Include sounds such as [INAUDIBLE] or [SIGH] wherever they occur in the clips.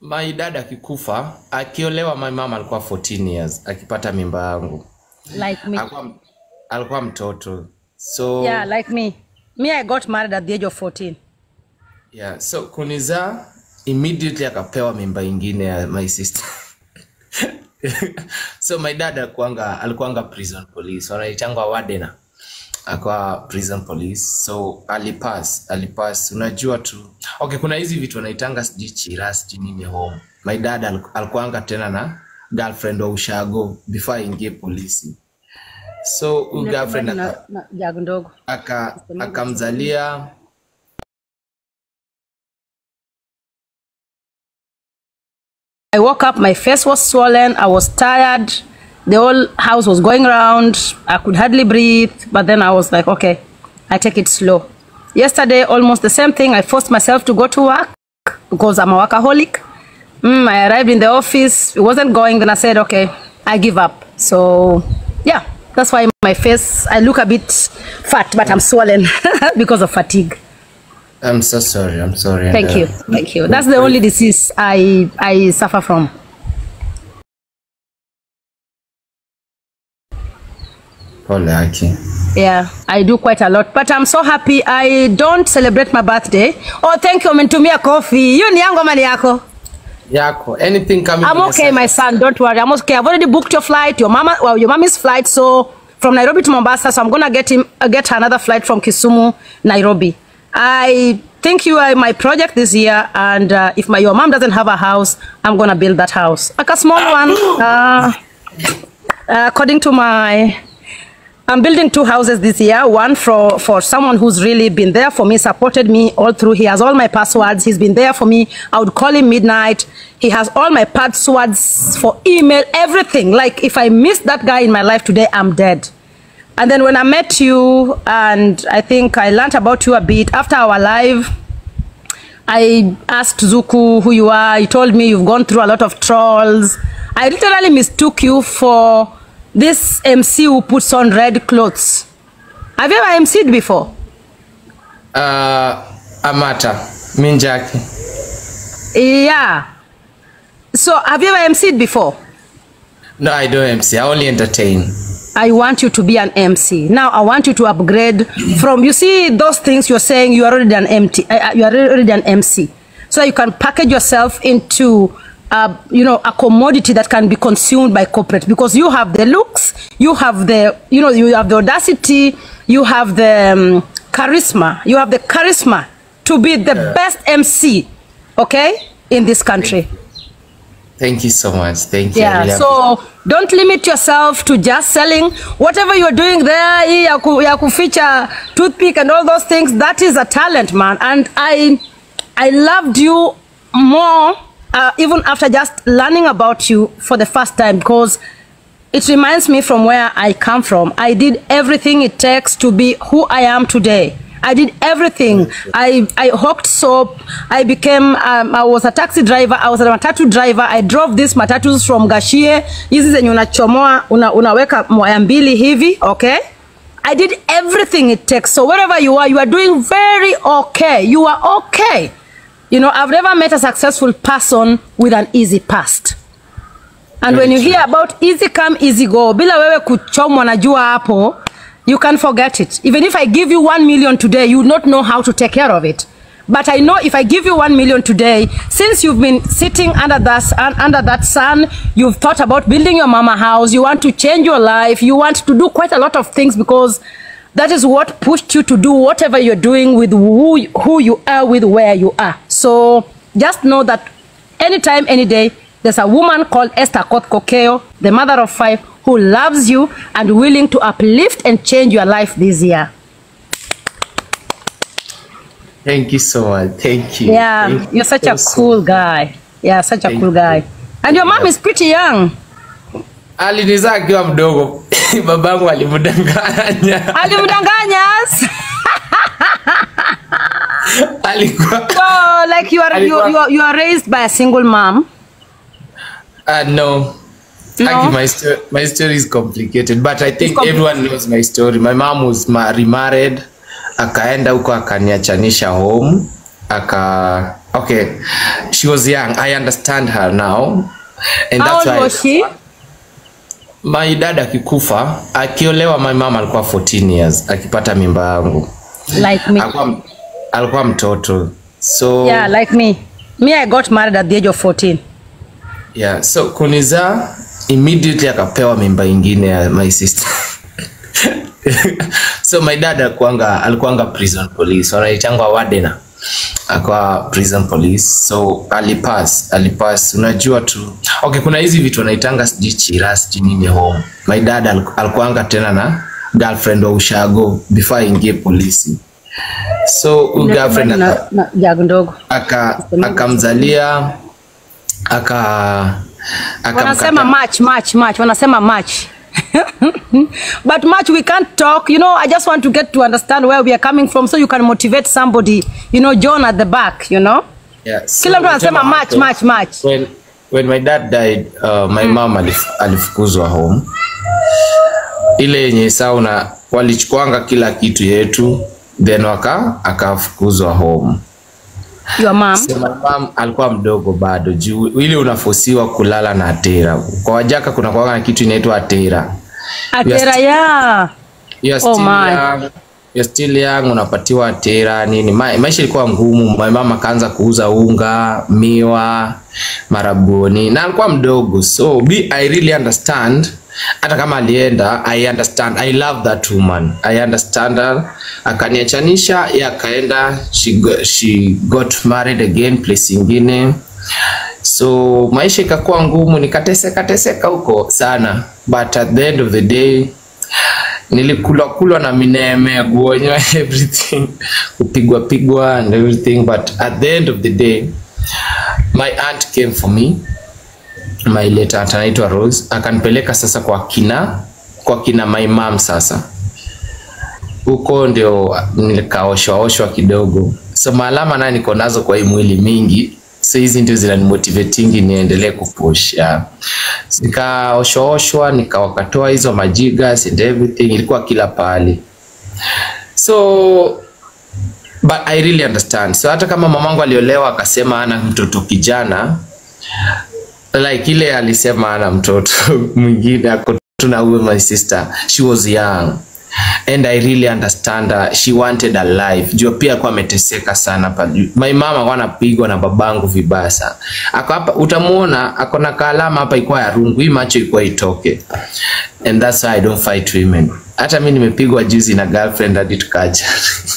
my dad akikufa akiolewa my mama alikuwa 14 years akipata mimba yangu Like me. alikuwa, alikuwa mtoto so Yeah, like me. Me, I got married at the age of 14. yeah, so kunizaa immediately akapewa mimba ingine ya my sister [LAUGHS] so my dad alikuanga alikuanga prison police wanaitangwa wadena akawa prison police. So alipass alipass unajua tu. Okay kuna hizi vitu anaitanga sijui chira sijui nini home. My dad al- alikuanga tena na girlfriend wa ushago before aingie polisi so girlfriend aka- ndogo. aka akamzalia I woke up, my face was swollen, I was tired, the whole house was going around, I could hardly breathe, but then I was like, okay, I take it slow. Yesterday, almost the same thing, I forced myself to go to work because I'm a workaholic. Mm, I arrived in the office, it wasn't going, then I said, okay, I give up. So, yeah, that's why my face, I look a bit fat, but I'm swollen [LAUGHS] because of fatigue. I'm so sorry I'm sorry Thank And, you, uh, thank you. That's the only disease I, I suffer from. Yeah, I do quite a lot, but I'm so happy. I don't celebrate my birthday. Oh, thank you. Umenitumia coffee. Hiyo ni yangu ama ni yako? yako anything coming I'm okay, my son. Don't worry. I'm okay. I've already booked your flight. Your mama, well, your mommy's flight. So from Nairobi to Mombasa. So I'm gonna get him, uh, get another flight from Kisumu, Nairobi. I think you are my project this year, and uh, if my your mom doesn't have a house, I'm gonna build that house, like a small one. [COUGHS] Uh, according to my I'm building two houses this year. One for, for someone who's really been there for me, supported me all through. He has all my passwords. He's been there for me. I would call him midnight. He has all my passwords for email, everything. Like if I miss that guy in my life today, I'm dead. And then when I met you, and I think I learned about you a bit after our live, I asked Zuku who you are. He told me you've gone through a lot of trolls. I literally mistook you for this MC who puts on red clothes. Have you ever MC'd before? uh, amata minjaki Yeah. So have you ever MC'd before? no i don't mc i only entertain I want you to be an MC. Now I want you to upgrade from you see those things you're saying you are already an MT uh, you are already an MC. So you can package yourself into uh, you know a commodity that can be consumed by corporate because you have the looks, you have the you know you have the audacity, you have the um, charisma, you have the charisma to be the best MC, okay, in this country. thank you so much thank you Yeah, really so don't limit yourself to just selling whatever you're doing there, hii ya, ku, ya kuficha toothpick and all those things. That is a talent, man. And I, I loved you more uh, even after just learning about you for the first time because it reminds me from where I come from. I did everything it takes to be who I am today. I did everything. I, I hawked soap. I became, um, I was a taxi driver. I was a matatu driver. I drove these matatus from Gashie. Hizi zenye unachomoa, una, unaweka moya mbili hivi, okay? I did everything it takes. So wherever you are, you are doing very okay. You are okay. You know, I've never met a successful person with an easy past. And when you hear about easy come easy go, bila wewe kuchomwa na jua hapo, you can forget it. Even if I give you 1 million today, you would not know how to take care of it. But I know if I give you 1 million today, since you've been sitting under that, under that sun, you've thought about building your mama house, you want to change your life, you want to do quite a lot of things because that is what pushed you to do whatever you're doing with who, who you are, with where you are. So just know that anytime, any day, there's a woman called Esther Kotkokeo, the mother of five, who loves you and willing to uplift and change your life this year. thank you so much thank you Yeah, Thank you you're such a so, cool guy. Yeah, such a Thank cool guy. you. And your mom is pretty young. Alinizaa akiwa mdogo [LAUGHS] babangu alimdanganya Alimdanganya. [LAUGHS] alikuwa So, like you are, you, Alikuwa- you, are, you are raised by a single mom. Uh, no. No? Aki, my, story, my story is complicated, but I think everyone knows my story. My mom was ma- remarried, akaenda huko akaniachanisha home, aka okay she was young i understand her now and How that's old why was she? My dad akikufa akiolewa my mama alikuwa 14 years akipata mimba yangu Like me. alikuwa, alikuwa mtoto so Yeah, like me. Me, I got married at the age of 14. yeah so kunizaa immediately akapewa mimba ingine ya my sister [LAUGHS] so my dad alikuanga alikuanga prison police wanaitangwa wadena akawa prison police so alipas alipas unajua tu okay kuna hizi vitu wanaitanga sijui chira sijui nini home my dad al, alikuanga tena na girlfriend wa ushago before aingie polisi so u girlfriend aka, ndogo. aka akamzalia aka Wanasema match, match, match. Wanasema match. [LAUGHS] but much we can't talk you know i just want to get to understand where we are coming from so you can motivate somebody you know john at the back you know? Yeah. so kila mtu anasema match match match. when when my dad died uh, my mm. mom alif, alifukuzwa home. Ile yenye sauna walichukuanga kila kitu yetu then waka akafukuzwa home. Your mom? So my mom alikuwa mdogo bado. Juu ili unafosiwa kulala na atera. Kwa wajaka kuna kwa na kitu inaitwa atera. Atera ya Yeah. Oh my. young, you're still young unapatiwa tera nini. Ma, maisha ilikuwa ngumu. Mama akaanza kuuza unga miwa marabuni. Na alikuwa mdogo. So be, i really understand. Hata kama alienda i understand. I love that woman. I understand her. Akaniachanisha ye akaenda. She, go- she got married again place ingine. So maisha ikakuwa ngumu. Nikateseka teseka huko sana. But at the end of the day nilikulwa kulwa na mineme kuonywa [LAUGHS] everything. Kupigwa pigwa and everything but at the end of the day my aunt came for me my late aunt anaitwa Rose. Akanipeleka sasa kwa kina kwa kina my mom sasa. Huko ndio nikaoshwaoshwa kidogo. So maalama naye niko nazo kwa hii mwili mingi so hizi ndio zinanimotivatingi niendelee kupush yeah. nikaoshwaoshwa nikawakatoa hizo majigas and everything ilikuwa kila pahali. So but I really understand. So hata kama mamangu aliolewa akasema ana mtoto kijana like ile alisema ana mtoto [LAUGHS] mwingine ako tuna my sister. She was young and i really understand her she wanted a life. Jua pia kwa ameteseka sana pa juu my mama kwa anapigwa na babangu vibaya sana. Ako hapa utamuona ako na kaalama hapa ikuwa ya rungu hii macho ikuwa itoke. And that's why i don't fight women. Hata mimi nimepigwa juzi na girlfriend hadi tukaja.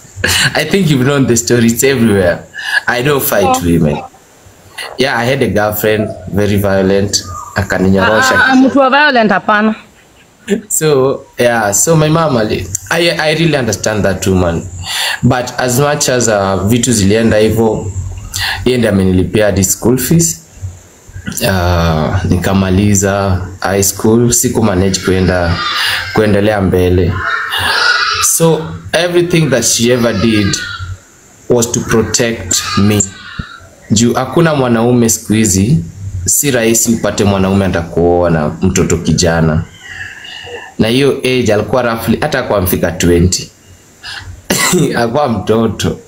[LAUGHS] I think you've known the story it's everywhere. I don't fight women. Yeah i had a girlfriend very violent. Akaninyorosha Ah, mtu wa violent hapana [LAUGHS] so yeah so my mom ali, I, I really understand that woman. But as much as uh, vitu zilienda hivyo yeye ndiye amenilipia hadi school fees. Uh, nikamaliza high school siku manage kuenda kuendelea mbele. So everything that she ever did was to protect me. Juu hakuna mwanaume siku hizi si rahisi upate mwanaume atakuoa na mtoto kijana na hiyo age alikuwa roughly hata kwa mfika 20 [COUGHS] alikuwa mtoto.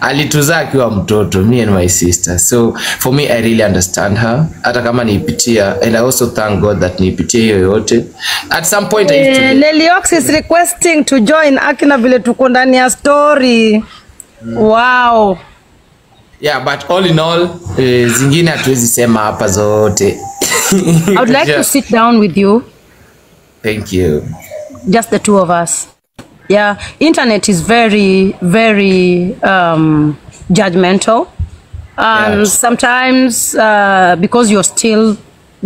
Alituzaa akiwa mtoto me and my sister. So for me i really understand her. Hata kama niipitia and i also thank god that niipitia hiyo yote. At some point I used to Eh, Leliox is requesting to join akina vile tuko ndani ya story. Wow. Yeah but all in all eh, zingine hatuwezi sema hapa zote. I would like to [LAUGHS] sit down with you thank you. Just the two of us. Yeah internet is very very um judgmental. And Yes. sometimes uh, because you're still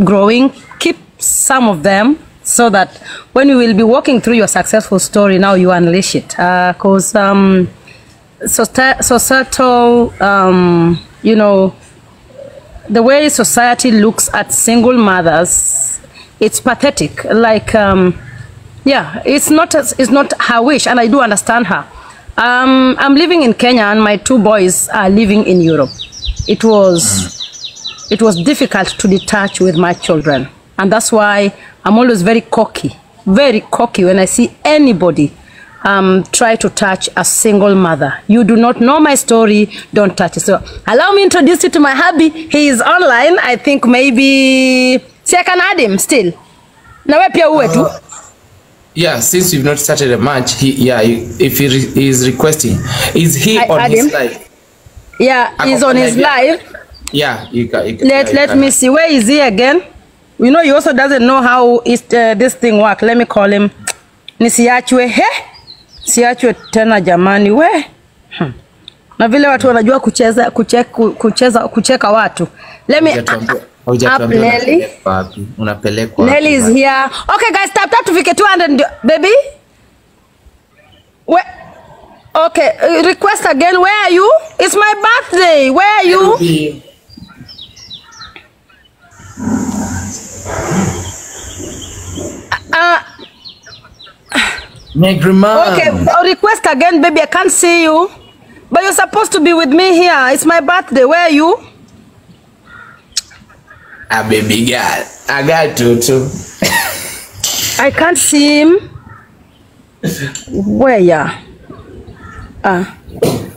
growing keep some of them so that when you will be walking through your successful story now you unleash it. Because um soci- societal um you know the way society looks at single mothers it's pathetic like um yeah it's not it's not her wish and i do understand her um i'm living in kenya and my two boys are living in europe it was it was difficult to detach with my children and that's why i'm always very cocky very cocky when i see anybody um, try to touch a single mother. You do not know my story, don't touch it. So allow me introduce you to my hubby. He is online. I think maybe see I can add him still. Na wewe pia uwe tu. Yeah, since we've not started a match, he yeah, if he, re- he is requesting, is he I on add his him. live? Yeah, he's on his idea. life. live. Yeah, you can. You can Let yeah, let can- me see. Where is he again? You know, he also doesn't know how is, uh, this thing work. Let me call him. Nisiachwe. He? Siachwe tena jamani we. Hmm. Na vile watu wanajua kucheza kucheka, kucheza kucheka watu. Let me Unapelekwa? Nelly is here. Okay guys, tap tap tufike 200 baby. Where Okay, uh, request again. Where are you? It's my birthday. Where are you? Uh, Okay, I'll request again, baby. I can't see you. But you're supposed to be with me here. It's my birthday. Where are you? A baby girl. I got to too. I can't see him. Where ya? Ah.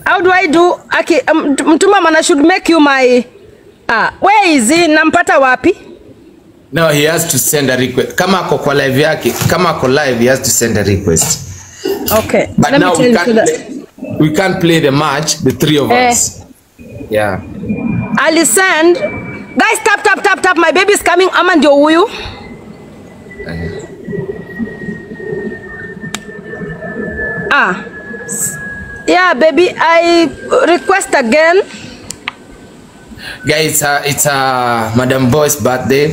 How do I do? Okay, um, Mtuma man, I should make you my Ah, where is he? Nampata wapi? No, he has to send a request. Kama ako kwa live yake, kama ako live, he has to send a request. Okay. But let now we can't play, we can't play the match, the three of Eh. us. Yeah. I'll send. Guys, tap tap tap tap. My baby is coming. Ama ndio huyu. Ah. Yeah, baby, I request again. Guys, yeah, it's a, it's a Madam Boy's birthday.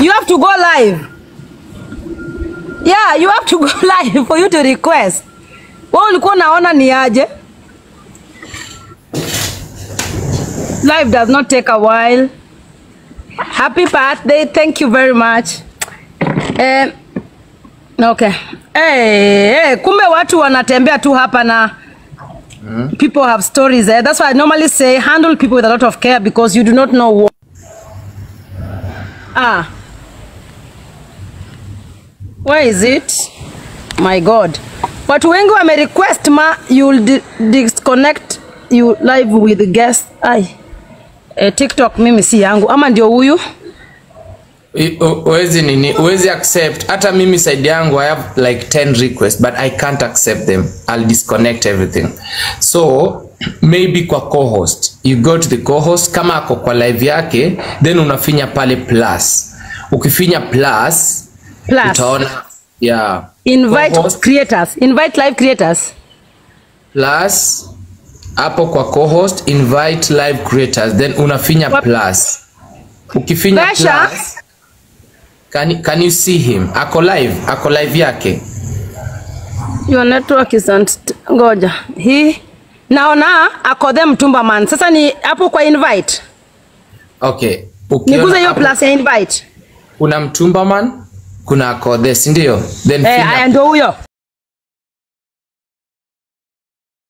You have to go live. Yeah, you have to [LAUGHS] go live for you to request. Wewe ulikuwa unaona ni aje? Live does not take a while. Happy birthday. Thank you very much. Eh, okay. Hey, hey, kumbe watu wanatembea tu hapa na people have stories eh? That's why I normally say handle people with a lot of care because you do not know what. Ah. Where is it? My God. Watu wengi wame request ma you'll di disconnect you live with the guest. Ai. Eh, TikTok mimi si yangu ama ndio huyu? Uwezi nini, uwezi accept. Hata mimi side yangu I have like 10 requests but I can't accept them. I'll disconnect everything. So maybe kwa co-host, you go to the co-host kama ako kwa live yake, then unafinya pale plus. Ukifinya plus, Plus. utaona yeah. Invite creators. Invite live creators. plus hapo kwa co-host invite live creators then unafinya plus. Ukifinya plus can, can you see him? Ako live, ako live yake. Your network isn't ngoja. Hii naona ako them mtumba man. Sasa ni hapo kwa invite. Okay. Niguze hiyo plus ya invite. kuna mtumba man, kuna akode, si ndio? Then Eh, finya, Aya ndio huyo.